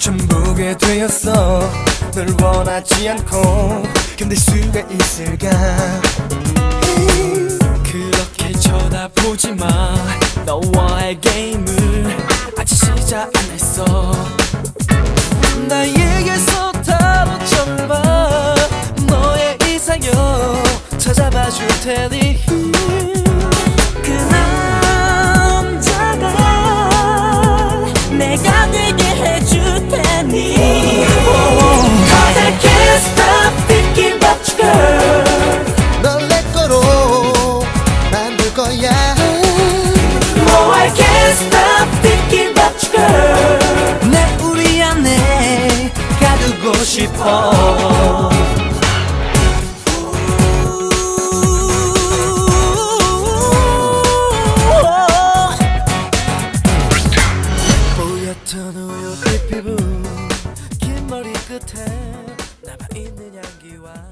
좀 보게 되었어. 널 원하지 않고 견딜 수가 있을까? 그렇게 쳐다보지 마. 너와의 게임을 아직 시작 안 했어. 테니 그 남자가 내가 되게 해줄 테니 Cause I can't stop thinking about you girl 널내 거로 만들 거야 No I can't stop thinking about you girl 내 우리 안에 가두고 싶어 you are.